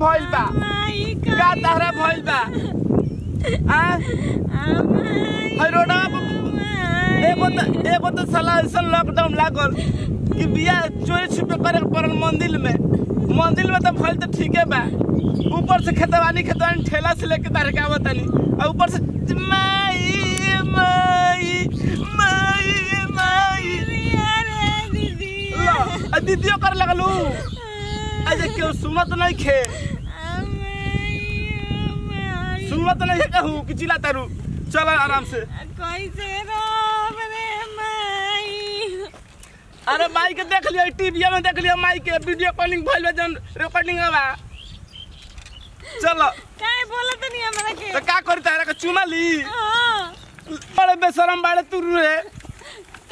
भइल बा का तारा भइल बा आ? हई पर एगो त एगो त साला ऐसा लॉकडाउन लागल कि बिया चोरी छिपे करे पड़ल मंदिर में मंदिर में तो भइल तो ठीके बा। ऊपर से खेतवानी खेतवानी ठेला से लेके तारे के आवत तनी। और ऊपर से माई माई माई। माई दीदियो कर लगलू। अजे क्यों? सुनत नहीं खे। सुनत नहीं है कहू कि चिल्ला तारू। चल आराम से। कैसे रे अरे माई के देख लियो टीवी में देख लियो माई के वीडियो कॉलिंग भइल बा जन रिकॉर्डिंग बा। चलो। काहे बोलत नहीं हमरा के? तो का करी तारा के चुमा ली हाँ। बड़े बेशरम बाड़े तू रे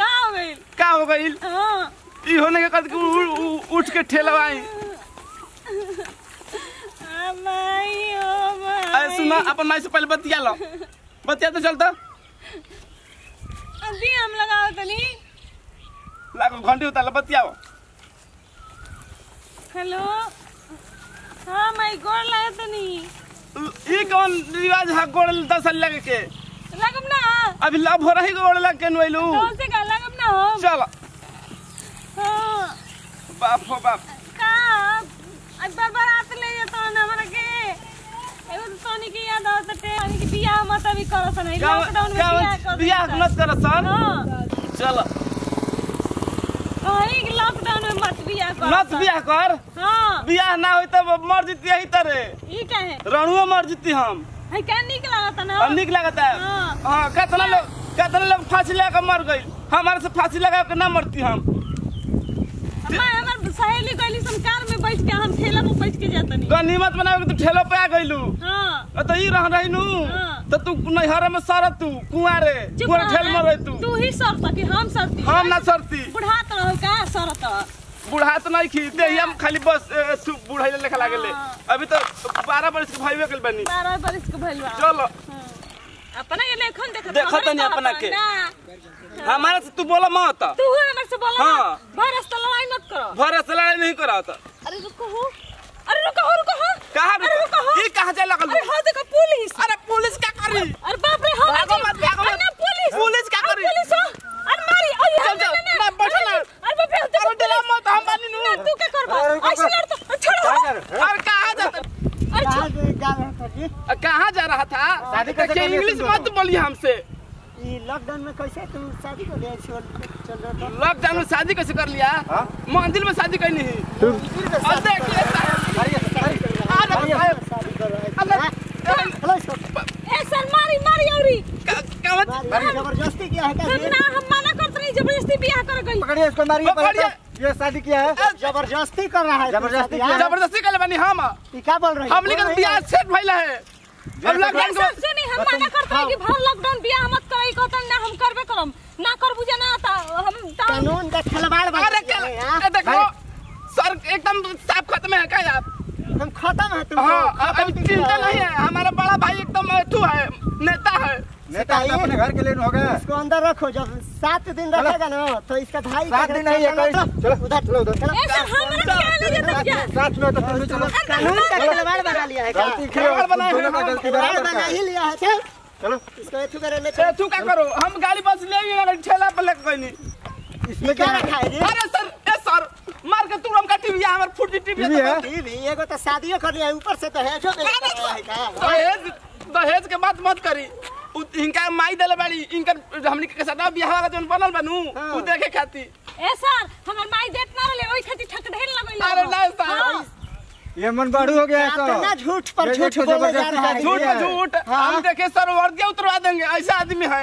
का हो गइल का हो गइल? हाँ। ई होने के कद उठ के ठेलवाई। अरे सुना अपन माई से पहले बतिया लो। बतिया तो चलता। अभी हम लगाओ तनी लागो घंटे उतार बतियाओ। हेलो? हाँ माई गोड़ लगा तनी ई कौन रिवाज है गोड़ दस साल लगे के? लगम ना। अभी लव हो रही गोड़ लग के नुइलू कौन से का लगम ना हम चल। हाँ। बाप हो बाप। का आज बार बार आते ले जाता ना हमरा के। एगो तो सोनी की याद आवत टे सोनी की बियाह मत भी करो सन। लॉकडाउन में बियाह कर बियाह मत कर सन। हाँ। चल। कहीं लॉकडाउन में मत बियाह करो मत बियाह कर। हाँ। बियाह ना होई तब मर जीती यही तरह ये क्या रणुओ मर जीती हम। है क्या निक लागत ना? अब निक लगता है। हाँ। हाँ कितना लोग कितना लोग फांसी लगा मर गई हमारे से फांसी लगा के ना मरती हम। मैं सहेली गइली सन कार में बैठ के हम ठेला में बैठ के जातनी गनीमत बनावे के तू ठेलो पे आ गइलू। हाँ। तो ई रह रही नू हाँ। तो तू नैहर में सर तू कुआरे चुप कुआरे ठेल में रही तू। तू ही सरता कि हम सरती हम ना सरती। बुढ़ात रहो का सरत बुढ़ा तो नहीं खी दे हम खाली बस बुढ़ाई लेखा लागले। हाँ। अभी तो बारह बरस के भाई गइल बनी। बारह बरिस के भइल चलो। देखत देखत हमरे अपना के। हमारे से तू बोला मत। तू हमर से बोला हाँ। भरस तो लड़ाई मत करो। भरस से लड़ाई नहीं करा था अरे रुको हो। अरे रुको हो रुको हो। कहाँ अरे रुको? हो। ये कहाँ जा लगल? अरे हाँ देखो पुलिस। अरे पुलिस का करी? अरे बाप रे हाँ भागो मत, भागो मत। पुलिस। पुलिस का करी? पुलिस हो अरे मारी अरे चल, चल, ना, बैठो ना। अरे बाप रे अरे डरा मत हम बानी नू ना तू क्या करबा अरे रुको, ऐसे लड़ तो छोड़ो अरे कहा जाता अरे कहाँ छोड़ से जा रहे थे जी? कहाँ जा रहा था? शादी कर इंग्लिश मत बोलिए हमसे। लॉकडाउन में कैसे तुम शादी को ले छोड़ चल रहे थे। लॉकडाउन में शादी कैसे कर लिया? हाँ? मंदिर में शादी कर कर मारी ज़बरदस्ती किया है ना हम मना करते नहीं ज़बरदस्ती बियाह कर गई। पकड़िए इसको मारिए ये शादी किया है। ज़बरदस्ती कर रहा है ज़बरदस्ती ज़बरदस्ती कर बनी हम ये क्या बोल रही हमने का बियाह सेट भइला है। अब लॉकडाउन के सुनी हम मना करते हैं कि भर लॉकडाउन बियाह मत करई कहतन ना हम करबे करम ना करबू जना ता हम कानून का खिलवाड़ बन अरे क्या हाँ? ए, देखो सर एकदम साफ़ खत्म है क्या यार? हम खत्म है तुमको हाँ किसी चिंता नहीं है हमारा बड़ा भाई एकदम अथू है नेता है। नेता है, अपने घर के लिए हो गया। इसको अंदर रखो जब सात दिन रखेगा ना तो इसका भाई सात दिन नहीं है, चलो, उधर चलो उधर। चलो। साथ में तो तुम चलो कानून का खिलवाड़ बना लिया है? गलती की है, तुम दोनों का गलती बना ही लिया है चल चलो इसको एथु करे ले चल तू क्या करो हम गाड़ी बस ले गए ठेला पे लेके गई इसमें क्या रखा है अरे सर ए सर मार के तू हमका टीवी हमार फुटी टीवी है? टीवी एगो तो शादियों कर लिया ऊपर से तो है जो है दहेज के बात मत करी इनका माई देले बाड़ी इनकर हमनी के सदा बियाह का जोन बनल बनू हाँ। उ देखे खाती। ए सर हमर माई देत ना रहे ओई खातिर ठक ढेर लगई अरे नहीं सर। ये मन बाड़ू हो गया है आप तो ना तो झूठ पर झूठ बोले जा रहा है। झूठ किया पे है। झूठ। हाँ। हम देखे सर वर्दिया उतरवा देंगे ऐसा आदमी है।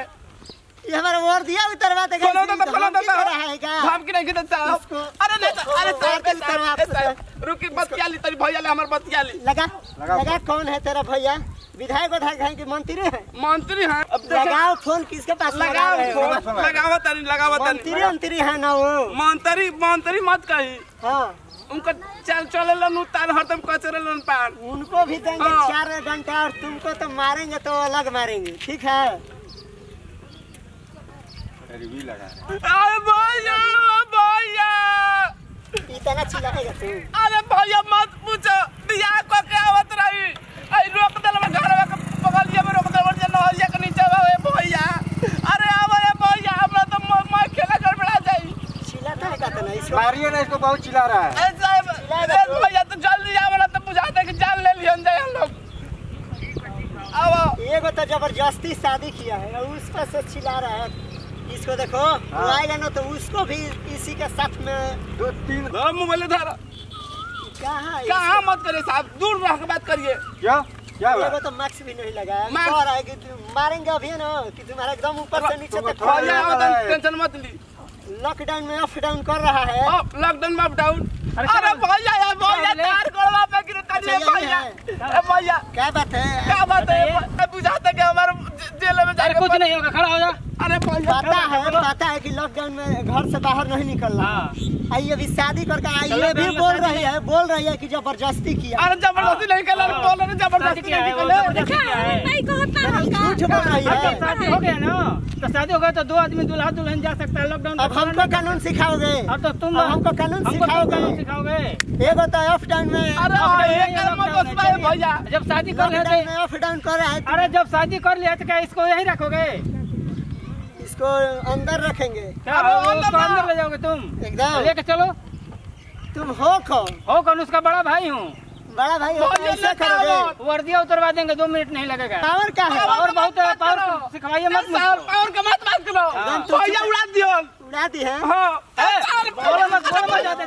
ये हमारा वोट दिया उतरवा देगा। खोलो तो खोलो तो रहा है क्या? धमकी नहीं देता साहब अरे नहीं अरे साहब ए उतार के रुकी बतिया ली तेरी भैया ले हमार बतिया ली लगा लगा कौन है तेरा भैया? विधायक विधायक है कि मंत्री है? मंत्री हैं। अब लगाओ फ़ोन किसके पास लगाओ फ़ोन, लगाओ तारी लगाओ मंत्री मंत्री है ना वो। मंत्री मंत्री मत कही। हाँ। उनका चल चले लन उतार हरदम कचरे लन पान उनको भी देंगे हाँ। चार घंटा और तुमको तो मारेंगे तो अलग मारेंगे ठीक है? अरे भैया भैया। इतना चिल्लाएगा तू। अरे भैया मत पूछो। बियाह को के आवत रही? रोक देल मारिए ना इसको बहुत चिल्ला रहा है। ए साहब ए भैया तो जल्दी आवे ना तो बुझा दे कि जान ले लियन जाए हम लोग। आओ एगो तो ज़बरदस्ती शादी किया है और उस पर से चिल्ला रहा है। इसको देखो वो आएगा ना तो उसको भी इसी के साथ में दो तीन। मोबाइल धर। कहाँ है मत करे साहब दूर रह के बात करिए। क्या? क्या बात? तो मार्क्स भी नहीं लगाया। मार्क्स- कह रहा है कि तुम मारेंगे अभी ना? कि तुम्हारा एकदम ऊपर से नीचे तक है। टेंशन मत ली। लॉकडाउन में अप डाउन कर रहा है। अप लॉकडाउन में अप डाउन अरे भैया यार भैया तार गोड़वा पे गिरे तनी अच्छा, भैया। अरे भैया। क्या बात है? क्या बात है? बुझाते कि हमारे जेल में जाकर कुछ नहीं होगा खड़ा हो जा। अरे पता है पता है कि लॉकडाउन में घर से बाहर नहीं निकलना। हाँ। आई अभी शादी करके आई ये भी बोल रही है बोल रही है कि ज़बरदस्ती किया। अरे ज़बरदस्ती नहीं कर बोल रहे ज़बरदस्ती नहीं कर ज़बरदस्ती किया है। नहीं कहता नहीं, झूठ बोल रही है। शादी हो गया ना तो शादी हो गया तो दो आदमी दूल्हा दुल्हन जा सकता है लॉकडाउन अब हमको कानून सिखाओगे। अब तो तुम हमको कानून हमको तुम सिखाओगे। एगो तो अप डाउन में अरे हाँ, ये ये भैया जब शादी कर लेते में अप डाउन कर रहा है अरे जब शादी कर लिया तो क्या इसको यही रखोगे? इसको अंदर रखेंगे। अंदर उसको ले जाओगे तुम? एकदम। लेके चलो। तुम हो कौन? हो कौन? उसका बड़ा भाई हूँ। बड़ा भाई हो तो ऐसा करोगे? वर्दिया उतरवा देंगे दो मिनट नहीं लगेगा। पावर क्या है? और बहुत है पावर सिखवाइए मत मुझको। और मत बात करो। हाँ। भैया उड़ा दियो। उड़ा दी है। हाँ। बोलो मत बोलो मत जाते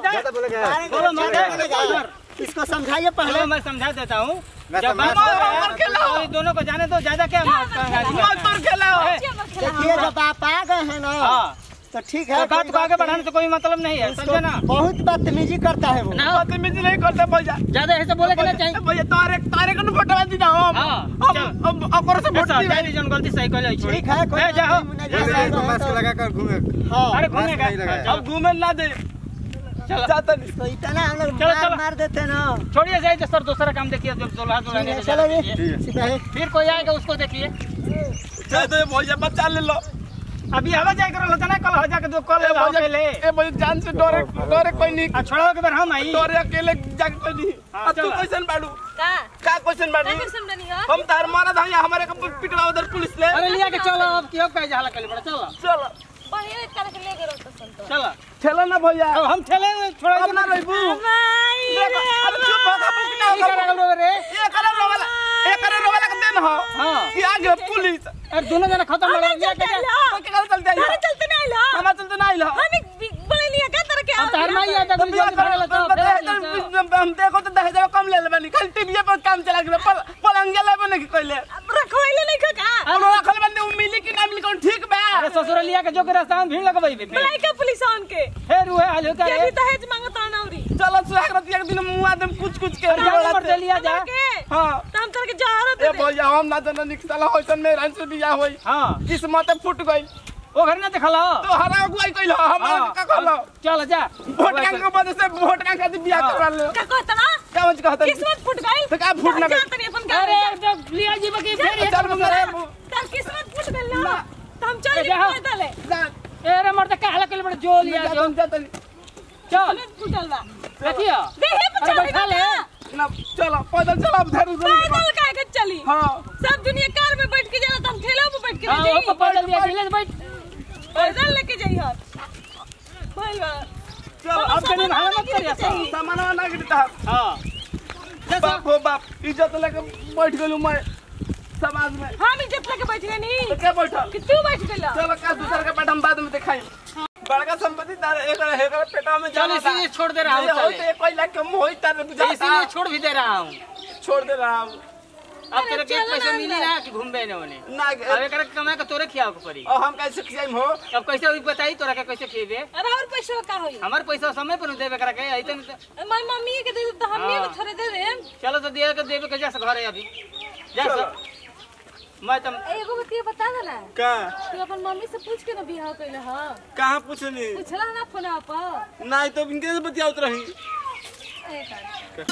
बोलो मत? इसको समझाइए पहले? पहले मैं समझा देता हूँ। हो। तो दोनों को जाने दो ज़्यादा क्या मत पर खेलाओ ए, देखिए जब आप आ गए हैं ना हाँ। तो ठीक तो है बात को आगे बढ़ाने से कोई मतलब नहीं है समझे ना? बहुत बदतमीजी करता है वो। बदतमीजी नहीं करते भैया। ज़्यादा ऐसे बोले के चाहिए भैया तारे तारे को फ़ोटो दी ना हम। हाँ, हम चल। से फ़ोटो दी। तेरी जन गलती सही कर ली ठीक है कोई जाओ। मास्क लगा कर घूमे। तो- हाँ। अरे घूमेगा। अब घूमे ना दे। जाता नहीं तो इतना हम लोग मार मार देते ना। छोड़िए जाइए तो सर दूसरा काम देखिए जब है, चलो जी है। फिर कोई आएगा उसको देखिए। चाहे तो भैया बच्चा ले लो। अभी हवा जाए करो लता ना कल हो जाके दो कल ए हो भैया पहले। ए भैया जान से डरे डरे कोई नहीं। आ छोड़ो के बार हम आई डरे अकेले जाके कोई नहीं। हाँ, अब तू क्वेश्चन बाड़ू का? का क्वेश्चन बाड़ू का क्वेश्चन बनी हो? हम तार मारा था हमारे को पिटवा उधर पुलिस ले। अरे लिया के चलो अब क्यों कहे जाला कल बड़ा चलो। चलो। कर ले गए तो संतो चलो। चलो ना भैया। अब हम चले छोड़ो ना रहबू अब चुप हो जा, बुक ना नहीं रे। ये करे रोवाला ये करे रोवाला का दिन हो। हाँ। कि आगे पुलिस। अरे दोनों जना खत्म हो हमें लिया चलते के लो। तो चलते अरे चलते नहीं लो। हमारा चलते ना आई हम बोले लिया का तरह के अब तार माई आता तो बिया जल्दी भगा लेता तो हम देखो तो दहेज का कम ले ले बनी खाली टीवी पर काम चला के पल पलंगे ले बने की कोइले रखवाइले नहीं खा का हम रखल बंदे उ मिली कि ना मिली कौन ठीक बा अरे ससुर लिया के जो के रास्ता में भीड़ लगवाई बे बुलाई का पुलिस आन के? फिर हुए हाल होता ये है भी दहेज माँगता नौरी चलो सुहागरत एक दिन मुँह आदम कुछ कुछ के। मर दे लिया जा। हाँ। तो हम तरह के जहर ए भैया हम ना जाना निकला होइसन में रंग से बिया होई हाँ। किस्मत फूट गई। वो घर ना देखला। तो हरा अगुवाई कइल हमारा का कहलो चल जा। वोट बैंक के वजह से वोट बैंक खातिर बिया हाँ। करवा ले। का कहता ना? का मत कहता किस्मत फूट गई। तो का फूट ना अरे लिया जी बकी फिर चल किस्मत फूट गई ना तो जा। अरे मर तो कहला के बड़े जो लिया जो जा तनी चल। किस्मत फूटल बा। देखियो अरे चल ना चलो पैदल चलो अब धर पैदल काहे के चली? हाँ। सब दुनिया कार में बैठ के जाला तो हम ठेला पे बैठ के हाँ ले वो जाई पकड़ लिया ढीले से बैठ। पैदल लेके जाई हर भाई बा। चलो अब कहीं भाड़ा मत करिया सामान ना गिरता। हाँ। बाप हो बाप इज़्ज़त लेके बैठ गेलू मैं। समाज में। हम इज़्ज़त लेके बैठ नहीं। तो क्या बैठल कि तू बैठ गेला चलो का दूसर के पेट हम बाद में दिखाई बड़का संपत्ति तार एक एक पेटा में चल जाना था। इसीलिए छोड़ दे रहा हूँ ये तो एक कोई लाख कम होई तार बुझा इसीलिए छोड़ भी दे रहा हूँ। छोड़ दे रहा हूँ। अब तेरे के पैसे मिली ना। कि घूमबे न होने ना अब एकरा के कमा के तोरे खियाव के पड़ी। और हम कैसे खियाई हो? अब कैसे हुई बताई तोरा के कैसे खिएबे? अरे और पैसा का होई? हमार पैसा समय पर देबे करा के ऐते माय मम्मी के दे तो हम हाँ। ये थोड़े दे देम चलो तो दिया के देबे के जा घर है अभी। जा चलो। मैं तुम एगो बतिया बता ना का? तू अपन मम्मी से पूछ के ना बियाह कइले ह। कहाँ पूछनी? पूछला ना फ़ोन पर नहीं तो इनके से बतियावत रही। ए कर